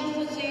Senhor você